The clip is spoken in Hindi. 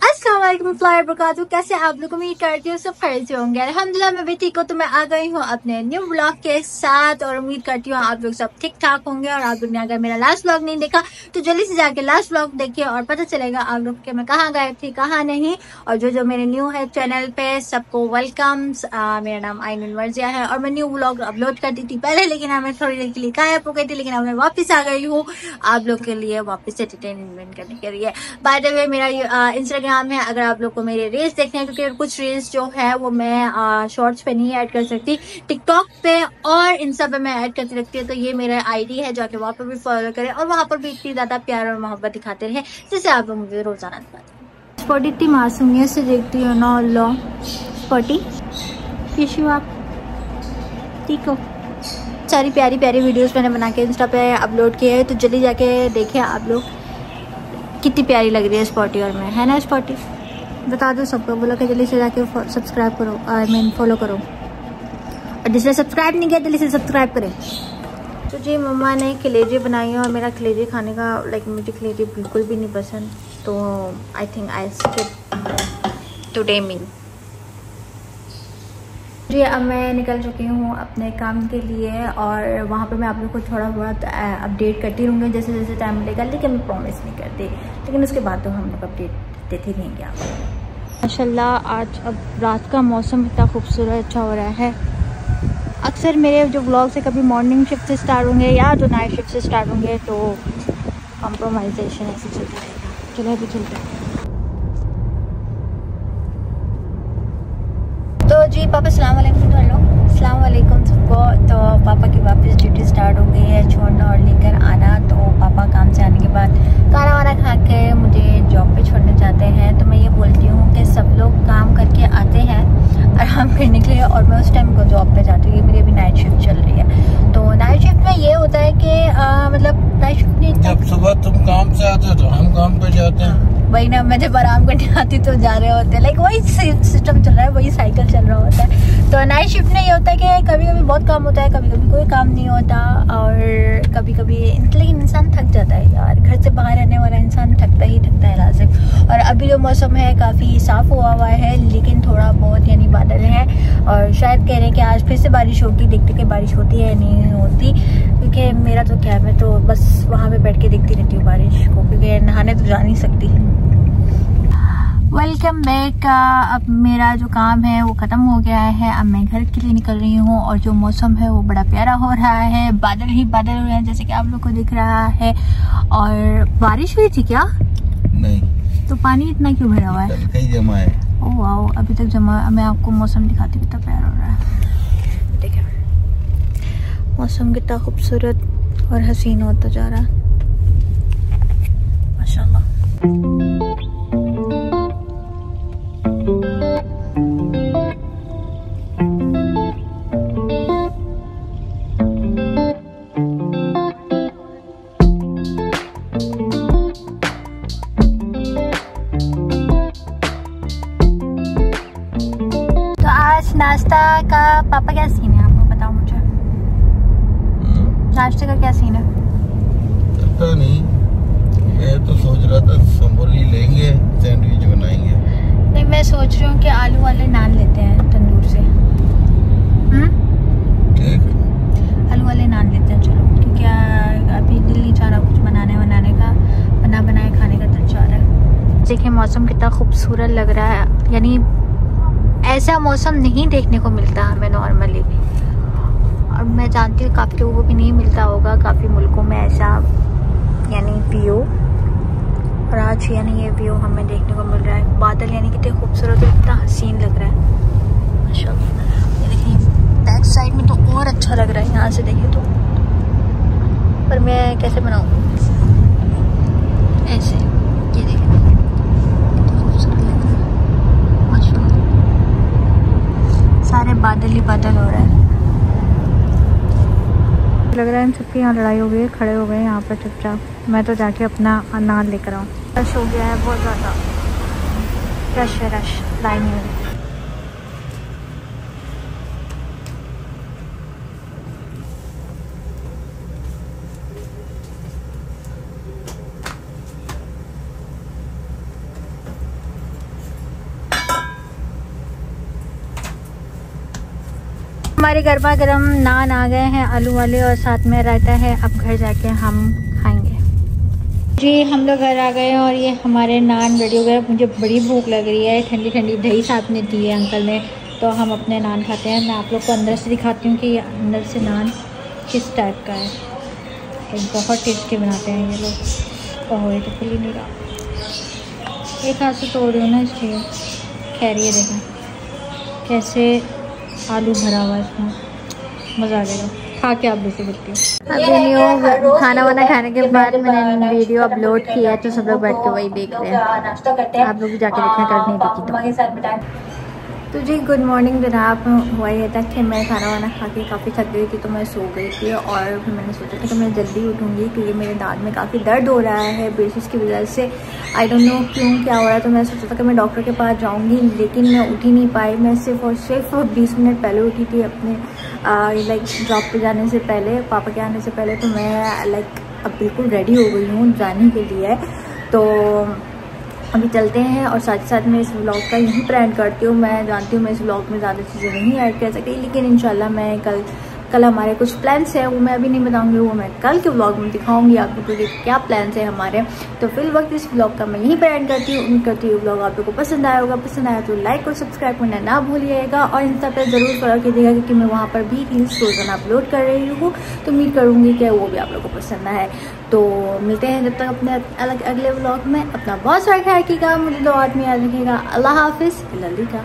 असलम फ्लावर बरकातू कैसे आप लोग उम्मीद करती हूँ सब खरीद से होंगे। अलहमदिल्ला मैं भी ठीक हूँ तो मैं आ गई हूँ अपने न्यू ब्लॉग के साथ और उम्मीद करती हूँ आप लोग सब ठीक ठाक होंगे और आप लोग ने अगर मेरा लास्ट ब्लॉग नहीं देखा तो जल्दी से जाके लास्ट ब्लॉग देखिए और पता चलेगा आप लोग के मैं कहाँ गए थी, कहाँ नहीं। और जो जो मेरे न्यू है चैनल पे, सबको वेलकम मेरा नाम आइन वर्जिया है और मैं न्यू ब्लॉग अपलोड करती थी पहले, लेकिन मैं थोड़ी देर के लिए गायब हो गई थी, लेकिन अब मैं वापस आ गई हूँ। आप लोग के लिए वापस एंटरटेनमेंट करने के लिए। बाय द वे मेरा इंस्टाग्राम है अगर आप लोग को मेरे रील्स देखने हैं, क्योंकि कुछ रील्स जो है, वो मैं शॉर्ट्स पे नहीं ऐड कर सकती। टिकटॉक पे और इंस्टा पे मैं ऐड करती रखती हूँ तो ये मेरा आईडी है, जाके वहाँ पर भी फॉलो करें और वहाँ पर भी इतनी ज़्यादा प्यार और मोहब्बत दिखाते रहे, जिससे आप मुझे रोज़ाना दिखाते हैं। स्पॉटी इतनी मासूमियत से देखती हूँ ना लो स्पॉटी किशु आप? ठीक हो। सारी प्यारी प्यारी वीडियोस मैंने बना के इंस्टा पे अपलोड किए हैं तो जल्दी जाके देखें आप लोग। कितनी प्यारी लग रही है स्पॉटी और मैं। है ना स्पॉटी बता दो सबको, बोलो कि जल्दी से जाके सब्सक्राइब करो आई मीन फॉलो करो। और जिसने सब्सक्राइब नहीं किया, जल्दी से सब्सक्राइब करें। तो जी, मम्मा ने कलेजे बनाई है और मेरा कलेजे खाने का लाइक मुझे कलेजे बिल्कुल भी नहीं पसंद तो I think I skip today meal जी अब मैं निकल चुकी हूँ अपने काम के लिए और वहाँ पर मैं आप लोग को थोड़ा बहुत अपडेट करती रहूँगी जैसे जैसे टाइम मिलेगा, लेकिन मैं प्रॉमिस नहीं करती। लेकिन उसके बाद तो हम लोग अपडेट देते रहेंगे आप। माशाल्लाह, आज अब रात का मौसम इतना खूबसूरत अच्छा हो रहा है। अक्सर मेरे जो ब्लॉग से कभी मॉर्निंग शिफ्ट से स्टार्ट होंगे या जो नाइट शिफ्ट से स्टार्ट होंगे तो कॉम्प्रोमाइजेशन ऐसे चलता रहेगा। चलो अभी चलते तो जी, पापा सलाम वालेकुम कर लो सलाम वालेकुम सबको। तो पापा की वापस ड्यूटी स्टार्ट हो गई है छोड़ना और लेकर आना। तो पापा काम से आने के बाद खाना वाना खा के मुझे जॉब पे छोड़ने जाते हैं। तो मैं ये बोलती हूँ कि सब लोग काम करके आते हैं, आराम करने के लिए। और मैं उस टाइम को जॉब पे जाती हूँ। ये मेरी अभी नाइट शिफ्ट चल रही है। जब सुबह तुम काम से आते हो तो हम काम पे जाते हैं। वही ना, मैं जब आराम करने आती तो जा रहे होते हैं। लाइक वही सिस्टम चल रहा है, वही साइकिल चल रहा होता है। तो नाइट शिफ्ट में ये होता है कि कभी कभी बहुत काम होता है कभी कभी कोई काम नहीं होता और कभी कभी लेकिन इंसान थक जाता है यार। घर से बाहर रहने वाला इंसान थकता ही थकता है लाजिम और अभी जो मौसम है, काफ़ी साफ़ हुआ हुआ है, लेकिन थोड़ा बहुत है और शायद कह रहे हैं कि आज फिर से बारिश होगी देखते कि बारिश होती है नहीं होती। क्योंकि मेरा तो क्या है मैं तो बस वहाँ पे बैठ के देखती रहती हूँ बारिश को क्योंकि नहाने तो जा नहीं सकती। वेलकम बैक अब मेरा जो काम है वो ख़त्म हो गया है। अब मैं घर के लिए निकल रही हूँ और जो मौसम है वो बड़ा प्यारा हो रहा है। बादल ही बादल हो रहे हैं जैसे कि आप लोग को दिख रहा है। और बारिश हुई थी क्या? नहीं। तो पानी इतना क्यों भरा हुआ है? जमा है। ओ वाह अभी तक जमा, मैं आपको मौसम दिखाती हूँ, कितना प्यार हो रहा है। देखिए मौसम कितना खूबसूरत और हसीन होता जा रहा है। नाश्ते का क्या सीन है? पता नहीं। मैं तो सोच रहा था समोली लेंगे सैंडविच बनाएँगे। नहीं मैं सोच रही हूँ कि आलू वाले नान लेते हैं तंदूर से। हम्म? आलू वाले नान लेते हैं चलो। क्योंकि अभी दिल नहीं चाह रहा कुछ बनाने बनाने का। बना बनाए खाने का दिल चाह रहा है। देखिए मौसम कितना खूबसूरत लग रहा है। यानी ऐसा मौसम नहीं देखने को मिलता हमें नॉर्मली भी और मैं जानती हूँ काफ़ी लोगों को भी नहीं मिलता होगा, काफ़ी मुल्कों में ऐसा, यानी व्यू और आज यानी ये व्यू हमें देखने को मिल रहा है। बादल यानी कितने खूबसूरत और कितना हसीन लग रहा है। माशा बैक साइड में तो और अच्छा लग रहा है, यहाँ से देखिए तो। पर मैं कैसे बनाऊँ? ऐसे ये देखिए सारे बादल ही बादल हो रहे हैं रहा सबकी यहाँ लड़ाई हो गई है खड़े हो गए यहाँ पर चुपचाप। मैं तो जाके अपना अनार लेकर आऊँ। रश हो गया है, बहुत ज़्यादा। रश है रश लाइन में। हमारे गर्मा गर्म नान आ गए हैं आलू वाले और साथ में रहता है। अब घर जाके हम खाएँगे। जी, हम लोग घर आ गए और ये हमारे नान रेडी हो गए। मुझे बड़ी भूख लग रही है। ठंडी ठंडी दही साथ में दी है अंकल ने। तो हम अपने नान खाते हैं। मैं आप लोग को अंदर से दिखाती हूँ कि ये अंदर से नान किस टाइप का है। एक बहुत टेस्टी बनाते हैं ये लोग। और ये तो खुल नहीं रहा। एक हाथ से तोड़ रही हूँ ना इसलिए। खैर, ये देखें। कैसे आलू भरा हुआ है इसमें। मज़ा आ जाएगा। खा के आप दूसरी देखते हूँ। अभी न्यू खाना वाना खाने के बाद मैंने वीडियो अपलोड किया है तो सब लोग बैठ के वही देख रहे हैं। नाश्ता करते हैं आप लोग भी जाके देखना कर नहीं देखी तो। तो जी गुड मॉर्निंग जनाब हुआ ये था कि मैं खाना वाना खा के काफ़ी थक गई थी तो मैं सो गई थी और फिर मैंने सोचा था कि मैं जल्दी उठूँगी क्योंकि मेरे दांत में काफ़ी दर्द हो रहा है ब्रेसिस की वजह से। आई डोंट नो क्यों क्या हो रहा है तो मैं सोचा था कि मैं डॉक्टर के पास जाऊँगी, लेकिन मैं उठ ही नहीं पाई। मैं सिर्फ़ और सिर्फ़ बीस मिनट पहले उठी थी अपने लाइक जॉब पर जाने से पहले, पापा के आने से पहले तो मैं लाइक अब बिल्कुल रेडी हो गई हूँ जाने के लिए। तो अभी चलते हैं और साथ ही साथ मैं इस व्लॉग का यही प्रैंड करती हूँ। मैं जानती हूँ मैं इस व्लॉग में ज़्यादा चीज़ें नहीं ऐड कर सकती, लेकिन इन मैं कल कल हमारे कुछ प्लान्स हैं, वो मैं अभी नहीं बताऊँगी, वो मैं कल के व्लॉग में दिखाऊँगी आप लोगों के क्या प्लान्स हैं हमारे। तो फिर वक्त इस व्लॉग का मैं यहीं पर एंड करती हूँ। उम्मीद करती हूँ व्लॉग आप लोगों को पसंद आया होगा। पसंद आया तो लाइक और सब्सक्राइब करना ना भूलिएगा। और इंस्टा पर ज़रूर फॉलो कीजिएगा क्योंकि मैं वहाँ पर भी रील्स रोज़ाना अपलोड कर रही हूँ। तो उम्मीद करूँगी कि वो भी आप लोगों को पसंद आए। तो मिलते हैं जब तक अपने अलग अगले व्लॉग में। अपना बहुत सारा ख्याल रखिएगा, मुझे दो आदमी याद रखिएगा। अल्लाह हाफिज़ ललिका